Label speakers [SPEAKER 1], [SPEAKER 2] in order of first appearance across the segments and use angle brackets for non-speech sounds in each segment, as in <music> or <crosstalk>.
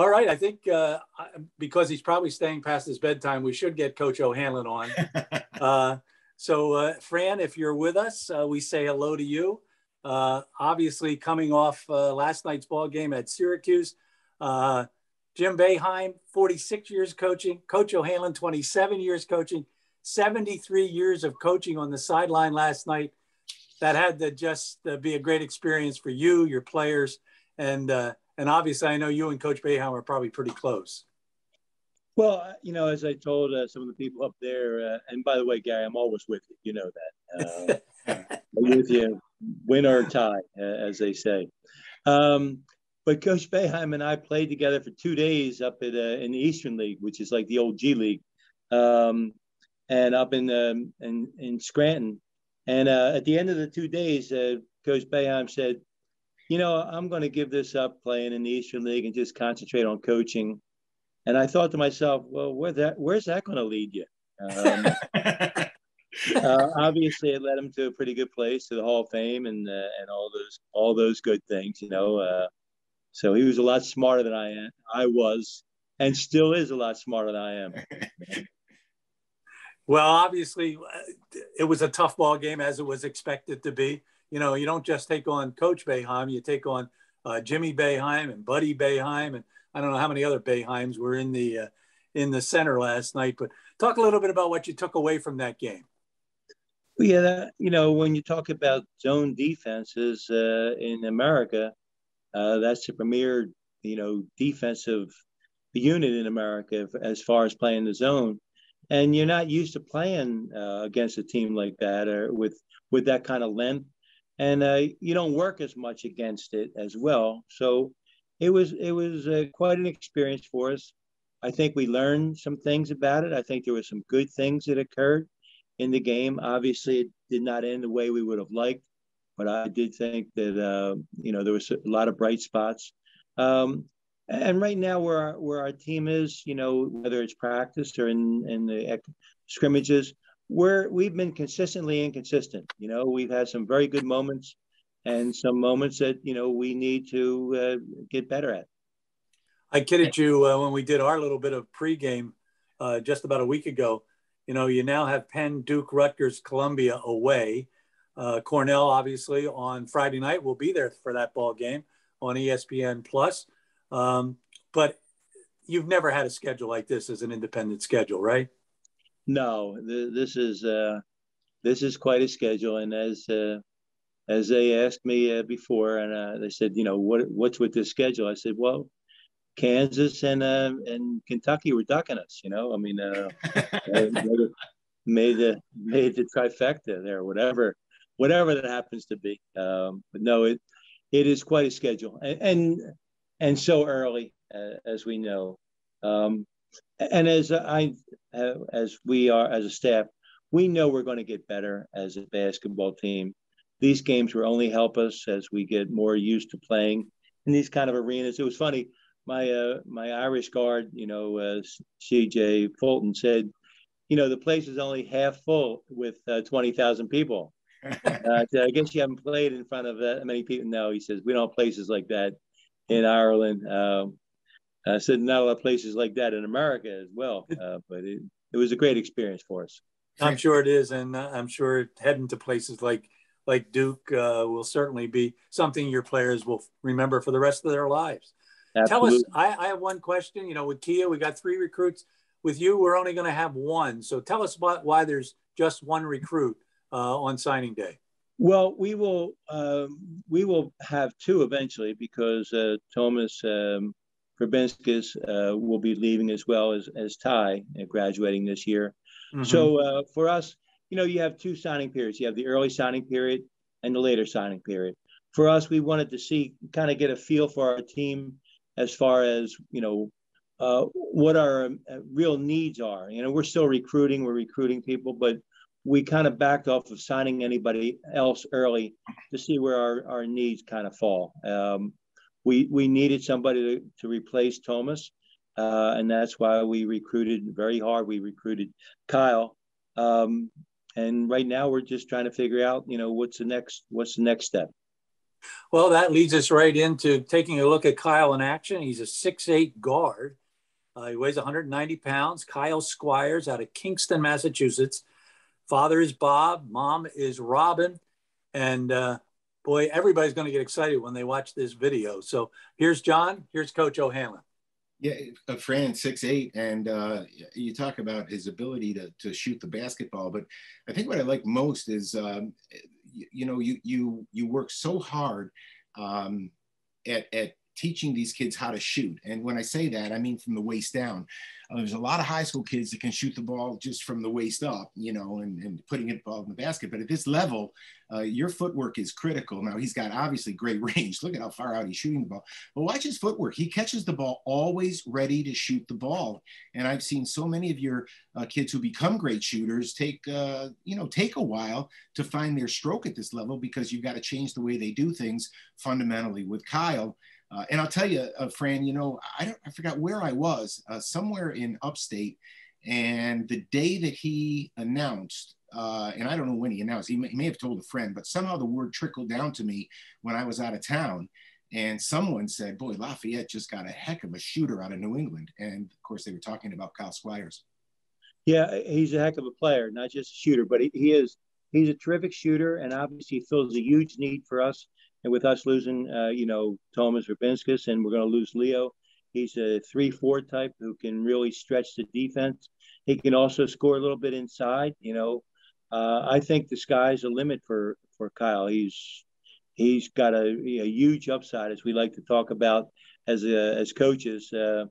[SPEAKER 1] All right, I think uh, because he's probably staying past his bedtime, we should get Coach O'Hanlon on. <laughs> uh, so, uh, Fran, if you're with us, uh, we say hello to you. Uh, obviously, coming off uh, last night's ball game at Syracuse, Jim Boeheim, 46 years coaching, Coach O'Hanlon, 27 years coaching, 73 years of coaching on the sideline last night. That had to just be a great experience for you, your players, and and obviously, I know you and Coach Boeheim are probably pretty close.
[SPEAKER 2] Well, you know, as I told uh, some of the people up there, uh, and by the way, Guy, I'm always with you. You know that. Uh, <laughs> I'm with you, win or tie, as they say. Um, but Coach Boeheim and I played together for two days up at uh, in the Eastern League, which is like the old G League, um, and up in um, in, in Scranton. And uh, at the end of the two days, uh, Coach Boeheim said, you know, I'm going to give this up playing in the Eastern League and just concentrate on coaching. And I thought to myself, well, where that, where's that going to lead you? Um, <laughs> uh, obviously, it led him to a pretty good place, to the Hall of Fame, and uh, and all those all those good things, you know. Uh, so he was a lot smarter than I am, I was, and still is a lot smarter than I am. <laughs>
[SPEAKER 1] well, obviously, it was a tough ball game as it was expected to be you know, you don't just take on Coach Boeheim, you take on uh, Jimmy Boeheim and Buddy Boeheim, and I don't know how many other Boeheims were in the uh, in the center last night. But talk a little bit about what you took away from that game.
[SPEAKER 2] Well, yeah, that, you know, when you talk about zone defenses uh, in America, uh, that's the premier, you know, defensive unit in America as far as playing the zone. And you're not used to playing uh, against a team like that or with with that kind of length and uh, you don't work as much against it as well. So it was it was uh, quite an experience for us. I think we learned some things about it. I think there were some good things that occurred in the game. Obviously, it did not end the way we would have liked, but I did think that uh, you know there was a lot of bright spots. Um, and right now, where our, where our team is, you know, whether it's practice or in in the scrimmages, we're we've been consistently inconsistent. You know, we've had some very good moments and some moments that you know we need to uh, get better at.
[SPEAKER 1] I kidded you uh, when we did our little bit of pregame uh, just about a week ago. You know, you now have Penn, Duke, Rutgers, Columbia away. Uh, Cornell, obviously, on Friday night will be there for that ball game on ESPN Plus. Um, but you've never had a schedule like this as an independent schedule, right?
[SPEAKER 2] No, th- this is uh, this is quite a schedule, and as uh, as they asked me uh, before, and uh, they said, you know, what what's with this schedule? I said, well, Kansas and uh, and Kentucky were ducking us. You know, I mean, uh, made the made the trifecta there, whatever whatever that happens to be. Um, but no, it it is quite a schedule, and and, and so early as we know. Um, and as I, as we are as a staff, we know we're going to get better as a basketball team. These games will only help us as we get more used to playing in these kind of arenas. It was funny. My uh, my Irish guard, you know, uh, C.J. Fulton said, you know, the place is only half full with uh, twenty thousand people. <laughs> Uh, I guess you haven't played in front of that many people. No, he says we don't have places like that in Ireland. Um, I said not a lot of places like that in America as well, <laughs> uh, but it, it was a great experience for us.
[SPEAKER 1] I'm sure it is, and uh, I'm sure heading to places like like Duke uh, will certainly be something your players will remember for the rest of their lives. Absolutely. Tell us, I, I have one question. You know, with Kia, we got three recruits. With you, we're only going to have one. So tell us about why there's just one recruit uh, on signing day.
[SPEAKER 2] Well, we will um, we will have two eventually because uh, Thomas um, Verbinskis uh, will be leaving as well as, as Ty uh, graduating this year. Mm-hmm. So uh, for us, you know, you have two signing periods. You have the early signing period and the later signing period. For us, we wanted to see, kind of get a feel for our team as far as, you know, uh, what our uh, real needs are. You know, we're still recruiting, we're recruiting people, but we kind of backed off of signing anybody else early to see where our, our needs kind of fall. Um, we we needed somebody to, to replace Thomas, uh, and that's why we recruited very hard. We recruited Kyle, um, and right now we're just trying to figure out, you know, what's the next what's the next step.
[SPEAKER 1] Well, that leads us right into taking a look at Kyle in action. He's a six-eight guard. Uh, he weighs 190 pounds. Kyle Squires out of Kingston, Massachusetts. Father is Bob. Mom is Robin. And uh, boy, everybody's going to get excited when they watch this video. So here's John. Here's Coach O'Hanlon.
[SPEAKER 3] Yeah, uh, Fran, six eight, and uh, you talk about his ability to, to shoot the basketball. But I think what I like most is, um, you, you, know, you you you work so hard um, at at teaching these kids how to shoot. And when I say that, I mean from the waist down. Uh, there's a lot of high school kids that can shoot the ball just from the waist up, you know, and, and putting it ball in the basket. But at this level, uh, your footwork is critical. Now he's got obviously great <laughs> range. Look at how far out he's shooting the ball. But watch his footwork. He catches the ball always ready to shoot the ball. And I've seen so many of your uh, kids who become great shooters take, uh, you know, take a while to find their stroke at this level because you've got to change the way they do things fundamentally. With Kyle, uh, and I'll tell you, uh, Fran, you know, I don't, I forgot where I was, uh, somewhere in upstate. And the day that he announced, uh, and I don't know when he announced, he may, he may, have told a friend, but somehow the word trickled down to me when I was out of town. And someone said, Boy, Lafayette just got a heck of a shooter out of New England. And of course, they were talking about Kyle Squires.
[SPEAKER 2] Yeah, he's a heck of a player, not just a shooter, but he, he is. He's a terrific shooter, and obviously fills a huge need for us and with us losing, uh, you know, Thomas Verbinskis, and we're going to lose Leo. He's a three-four type who can really stretch the defense. He can also score a little bit inside. You know, uh, I think the sky's the limit for for Kyle. He's he's got a, a huge upside, as we like to talk about as a, as coaches. Uh,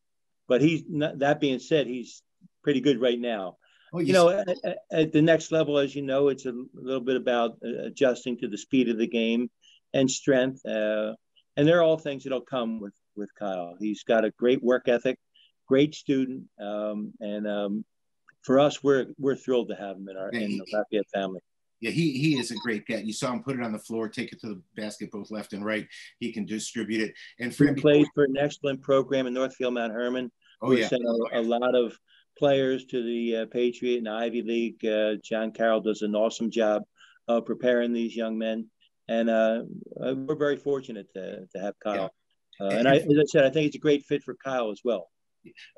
[SPEAKER 2] but he's not, that being said, he's pretty good right now. Oh, you, you know, at, at, the next level, as you know, it's a little bit about uh, adjusting to the speed of the game and strength. Uh, and they're all things that'll come with with Kyle. He's got a great work ethic, great student, um, and um, for us, we're we're thrilled to have him in our yeah, in the Lafayette family.
[SPEAKER 3] Yeah, he he is a great guy. You saw him put it on the floor, take it to the basket both left and right. He can distribute it. And
[SPEAKER 2] he plays for an excellent program in Northfield Mount Hermon.
[SPEAKER 3] Oh yeah,
[SPEAKER 2] sent a, a, lot of players to the uh, Patriot and Ivy League. Uh, John Carroll does an awesome job of preparing these young men and uh, uh, we're very fortunate to, to have Kyle. Yeah. Uh, and I, as I said, I think it's a great fit for Kyle as well.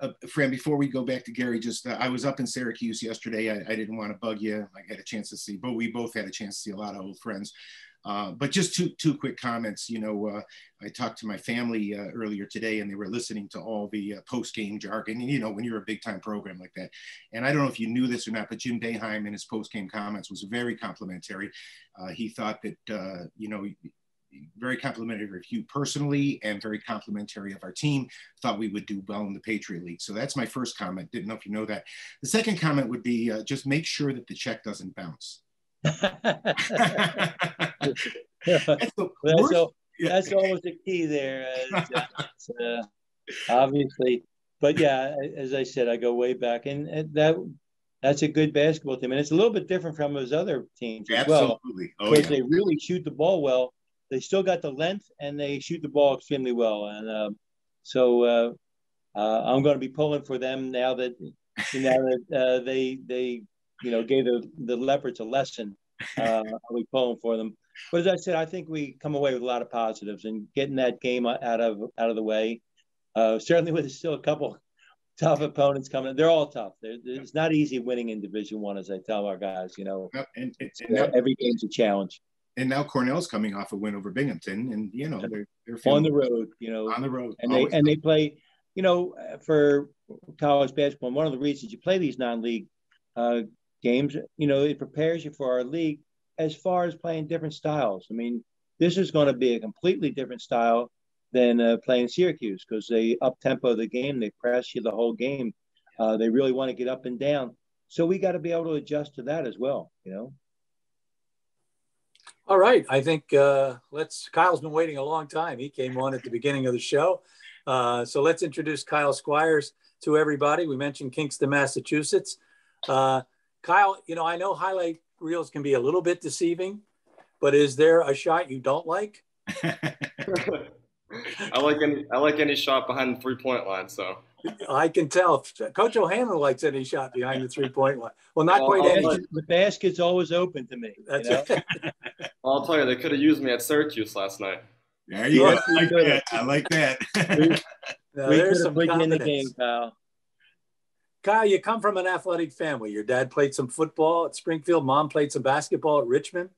[SPEAKER 3] Uh, Fran, before we go back to Gary, just uh, I was up in Syracuse yesterday. I, I, didn't want to bug you. I had a chance to see, but we both had a chance to see a lot of old friends. Uh, but just two two quick comments. You know, uh, I talked to my family uh, earlier today, and they were listening to all the uh, post game jargon. You know, when you're a big time program like that, and I don't know if you knew this or not, but Jim Boeheim in his post game comments was very complimentary. Uh, he thought that you know very complimentary of you personally and very complimentary of our team. Thought we would do well in the Patriot League. So that's my first comment. Didn't know if you know that. The second comment would be uh, just make sure that the check doesn't bounce. <laughs> <laughs> that's,
[SPEAKER 2] that's, that's always the key there. Uh, <laughs> uh, obviously, but yeah, as I said, I go way back, and, and, that that's a good basketball team, and it's a little bit different from those other teams as
[SPEAKER 3] Absolutely.
[SPEAKER 2] well. Because oh, yeah. they really shoot the ball well. They still got the length, and they shoot the ball extremely well. And uh, so uh, uh, I'm going to be pulling for them now that now that uh, they they you know, gave the, the Leopards a lesson. Uh, be pulling for them. But as I said, I think we come away with a lot of positives and getting that game out of out of the way. Uh, certainly, with still a couple <laughs> tough opponents coming. They're all tough. They're, it's not easy winning in Division One, as I tell our guys. You know,
[SPEAKER 3] and, and,
[SPEAKER 2] and now, every game's a challenge.
[SPEAKER 3] And now Cornell's coming off a win over Binghamton, and you know they're they're
[SPEAKER 2] on the road. You know,
[SPEAKER 3] on the road,
[SPEAKER 2] and they and they play. You know, for college basketball, one of the reasons you play these non-league uh, games, you know, it prepares you for our league as far as playing different styles. I mean, this is going to be a completely different style than uh, playing Syracuse because they up tempo the game, they press you the whole game. Uh, they really want to get up and down. So we got to be able to adjust to that as well, you know.
[SPEAKER 1] All right, I think uh, let's. Kyle's been waiting a long time. He came on at the beginning of the show, uh, so let's introduce Kyle Squires to everybody. We mentioned Kingston, Massachusetts. Uh, Kyle, you know, I know highlight reels can be a little bit deceiving, but is there a shot you don't like? <laughs>
[SPEAKER 4] I like any I like any shot behind the three point line. So
[SPEAKER 1] I can tell. Coach O'Hanlon likes any shot behind the three point line. Well, not quite any.
[SPEAKER 2] The basket's always open to me. That's you know? <laughs>
[SPEAKER 4] I'll tell you, they could have used me at Syracuse last night.
[SPEAKER 3] There you go. I like that. I like that. <laughs>
[SPEAKER 2] now, we there's some in the game, Kyle.
[SPEAKER 1] Kyle, you come from an athletic family. Your dad played some football at Springfield. Mom played some basketball at Richmond.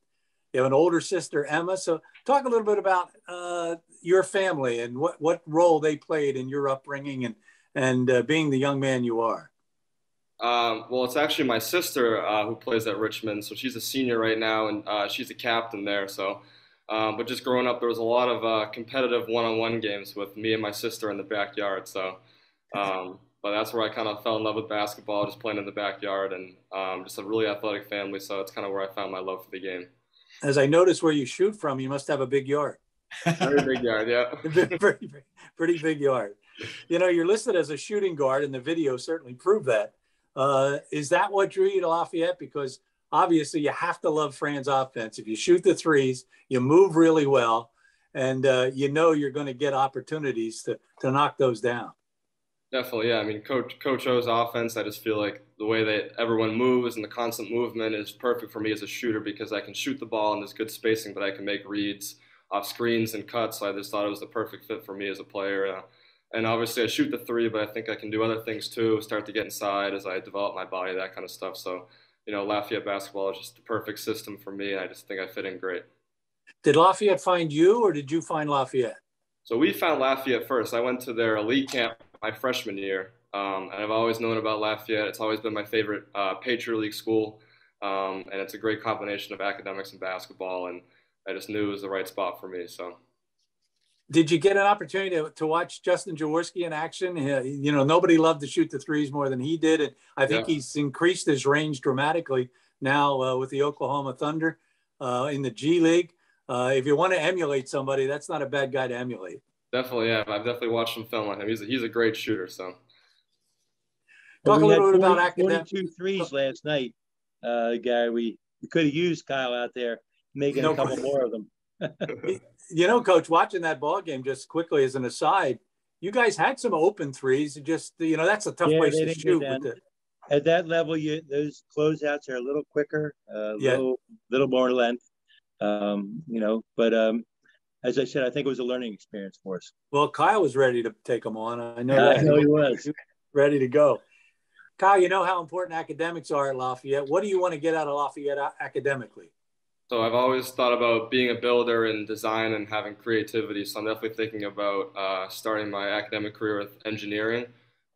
[SPEAKER 1] You have an older sister, Emma. So, talk a little bit about uh, your family and what, what role they played in your upbringing and and uh, being the young man you are.
[SPEAKER 4] Um, well, it's actually my sister uh, who plays at Richmond. So she's a senior right now, and uh, she's a captain there. So, um, but just growing up, there was a lot of uh, competitive one-on-one games with me and my sister in the backyard. So, um, but that's where I kind of fell in love with basketball, just playing in the backyard, and um, just a really athletic family. So it's kind of where I found my love for the game.
[SPEAKER 1] As I noticed where you shoot from, you must have a big yard.
[SPEAKER 4] Very big yard, yeah. <laughs>
[SPEAKER 1] pretty, pretty big yard. You know, you're listed as a shooting guard, and the video certainly proved that. Uh, is that what drew you to Lafayette? Because obviously, you have to love Fran's offense. If you shoot the threes, you move really well, and uh, you know you're going to get opportunities to to knock those down.
[SPEAKER 4] Definitely, yeah. I mean, Coach Coach O's offense. I just feel like the way that everyone moves and the constant movement is perfect for me as a shooter because I can shoot the ball and there's good spacing, but I can make reads off screens and cuts. So I just thought it was the perfect fit for me as a player. Uh, and obviously, I shoot the three, but I think I can do other things too. Start to get inside as I develop my body, that kind of stuff. So, you know, Lafayette basketball is just the perfect system for me, and I just think I fit in great.
[SPEAKER 1] Did Lafayette find you, or did you find Lafayette?
[SPEAKER 4] So we found Lafayette first. I went to their elite camp my freshman year. Um, and I've always known about Lafayette. It's always been my favorite uh, Patriot League school. Um, and it's a great combination of academics and basketball. And I just knew it was the right spot for me. So.
[SPEAKER 1] Did you get an opportunity to, to watch Justin Jaworski in action? you know, nobody loved to shoot the threes more than he did. And I think yeah. he's increased his range dramatically now uh, with the Oklahoma Thunder uh, in the G League. Uh, if you want to emulate somebody, that's not a bad guy to emulate.
[SPEAKER 4] Definitely, yeah. I've definitely watched some film on him. He's a, he's a great shooter. So.
[SPEAKER 1] Talk a little bit about academic.
[SPEAKER 2] Two threes last night, uh, Gary. We, we could have used Kyle out there making no, a couple more of them. <laughs>
[SPEAKER 1] you know, Coach, watching that ball game just quickly as an aside, you guys had some open threes. Just you know, that's a tough yeah, place to shoot. The...
[SPEAKER 2] At that level, you those closeouts are a little quicker, a uh, yeah. little little more length. Um, you know, but um, as I said, I think it was a learning experience for us.
[SPEAKER 1] Well, Kyle was ready to take them on. I know.
[SPEAKER 2] I know he was
[SPEAKER 1] ready to go. Kyle, you know how important academics are at Lafayette. What do you want to get out of Lafayette academically?
[SPEAKER 4] So I've always thought about being a builder and design and having creativity. So I'm definitely thinking about uh, starting my academic career with engineering.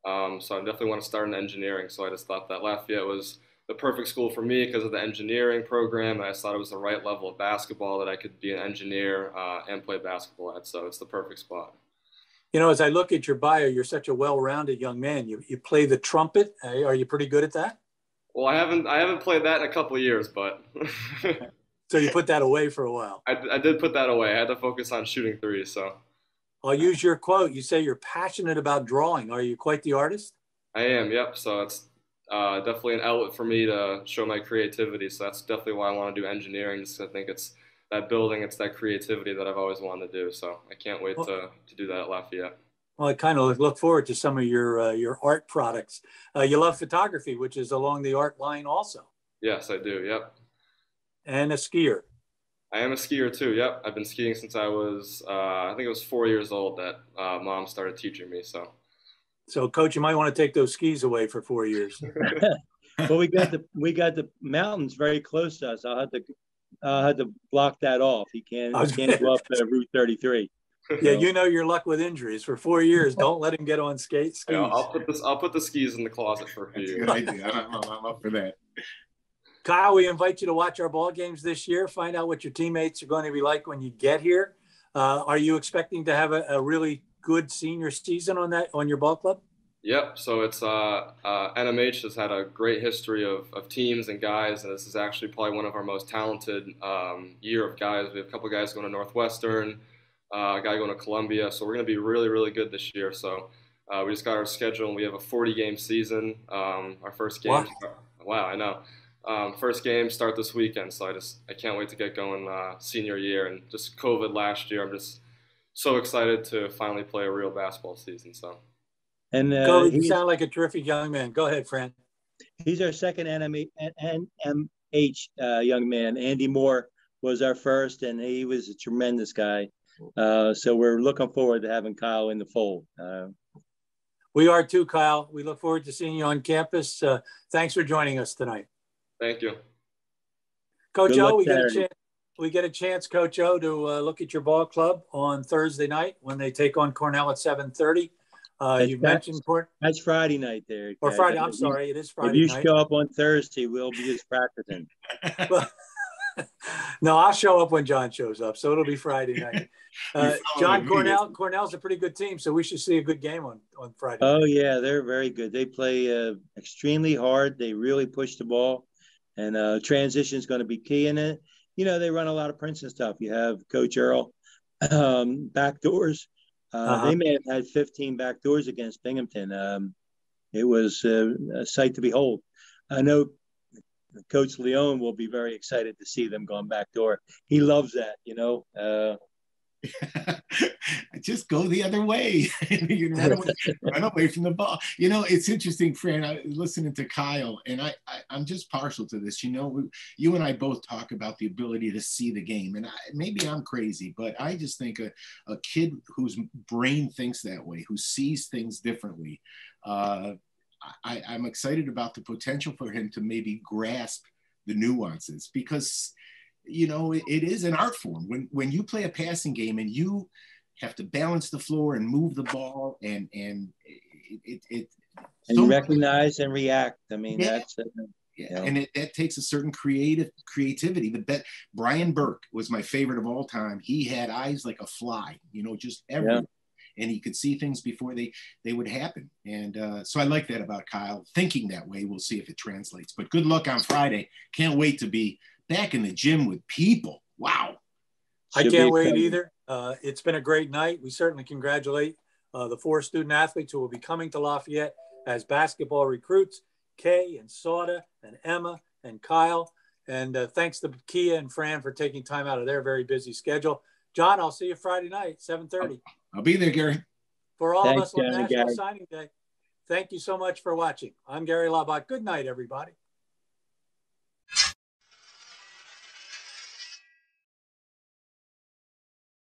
[SPEAKER 4] Um, so I definitely want to start in engineering. So I just thought that Lafayette was the perfect school for me because of the engineering program. I thought it was the right level of basketball that I could be an engineer uh, and play basketball at. So it's the perfect spot.
[SPEAKER 1] You know, as I look at your bio, you're such a well-rounded young man. You you play the trumpet. Are you pretty good at that?
[SPEAKER 4] Well, I haven't I haven't played that in a couple of years, but. <laughs>
[SPEAKER 1] so you put that away for a while.
[SPEAKER 4] I, I did put that away. I had to focus on shooting threes. So.
[SPEAKER 1] I'll use your quote. You say you're passionate about drawing. Are you quite the artist?
[SPEAKER 4] I am. Yep. So it's uh, definitely an outlet for me to show my creativity. So that's definitely why I want to do engineering. Just I think it's that building, it's that creativity that I've always wanted to do. So I can't wait well, to, to do that at Lafayette.
[SPEAKER 1] Well, I kind of look forward to some of your uh, your art products. Uh, you love photography, which is along the art line also.
[SPEAKER 4] Yes, I do. Yep.
[SPEAKER 1] And a skier.
[SPEAKER 4] I am a skier too. Yep, I've been skiing since I was uh, I think it was four years old that uh, mom started teaching me. So
[SPEAKER 1] so, coach, you might want to take those skis away for four years. <laughs>
[SPEAKER 2] well, we got the we got the mountains very close to us. I'll have to I had to block that off. He can't he can't go up to Route 33. <laughs>
[SPEAKER 1] Yeah, you know your luck with injuries for four years. <laughs> Don't let him get on skate skis.
[SPEAKER 4] Yeah, I'll put this. I'll put the skis in the closet for you.
[SPEAKER 3] Good idea. I'm, I'm up for that.
[SPEAKER 1] Kyle, we invite you to watch our ball games this year. Find out what your teammates are going to be like when you get here. Uh, are you expecting to have a, a really good senior season on that on your ball club?
[SPEAKER 4] Yep. So it's uh, uh, NMH has had a great history of, of teams and guys, and this is actually probably one of our most talented um, year of guys. We have a couple guys going to Northwestern, uh, a guy going to Columbia. So we're going to be really, really good this year. So uh, we just got our schedule, and we have a 40 game season. Um, our first game. Wow, wow I know. Um, first game start this weekend, so I just I can't wait to get going uh, senior year and just COVID last year. I'm just so excited to finally play a real basketball season. So.
[SPEAKER 1] And uh, Go, you sound like a terrific young man. Go ahead, Fran.
[SPEAKER 2] He's our second NMH uh, young man. Andy Moore was our first, and he was a tremendous guy. Uh, so we're looking forward to having Kyle in the fold. Uh,
[SPEAKER 1] we are too, Kyle. We look forward to seeing you on campus. Uh, thanks for joining us tonight.
[SPEAKER 4] Thank you.
[SPEAKER 1] Coach O, we get, a chance, we get a chance, Coach O, to uh, look at your ball club on Thursday night when they take on Cornell at 7.30. Uh, you mentioned Port.
[SPEAKER 2] That's Friday night there.
[SPEAKER 1] Or Friday. I'm sorry, it is Friday.
[SPEAKER 2] If you
[SPEAKER 1] night.
[SPEAKER 2] show up on Thursday, we'll be just practicing. <laughs>
[SPEAKER 1] no, I'll show up when John shows up, so it'll be Friday night. <laughs> Uh, John Cornell. Cornell's a pretty good team, so we should see a good game on on Friday.
[SPEAKER 2] Oh yeah, they're very good. They play uh, extremely hard. They really push the ball, and uh, transition is going to be key in it. You know, they run a lot of Princeton stuff. You have Coach Earl um, back doors. Uh, uh-huh. They may have had 15 back doors against Binghamton. Um, it was uh, a sight to behold. I know Coach Leone will be very excited to see them going back door. He loves that, you know. Uh, <laughs>
[SPEAKER 3] just go the other way. <laughs> you run away, <laughs> run away from the ball. You know, it's interesting, Fran. I was listening to Kyle, and I, I am just partial to this. You know, we, you and I both talk about the ability to see the game, and I, maybe I'm crazy, but I just think a, a kid whose brain thinks that way, who sees things differently, uh, I, I'm excited about the potential for him to maybe grasp the nuances because you know it, it is an art form. When when you play a passing game and you have to balance the floor and move the ball and and it, it, it
[SPEAKER 2] and so recognize and react. I mean yeah. that's uh,
[SPEAKER 3] yeah. You know. and it, that takes a certain creative creativity. The bet brian burke was my favorite of all time. He had eyes like a fly you know just everywhere. Yeah. and he could see things before they they would happen. And uh, so i like that about kyle thinking that way. We'll see if it translates. But good luck on friday. Can't wait to be back in the gym with people. Wow.
[SPEAKER 1] I can't wait either. Uh, it's been a great night. We certainly congratulate uh, the four student athletes who will be coming to Lafayette as basketball recruits Kay and Sauda and Emma and Kyle. And uh, thanks to Kia and Fran for taking time out of their very busy schedule. John, I'll see you Friday night, 7.30.
[SPEAKER 3] I'll, I'll be there, Gary.
[SPEAKER 1] For all thanks, of us on National Gary. Signing Day, thank you so much for watching. I'm Gary Labott. Good night, everybody.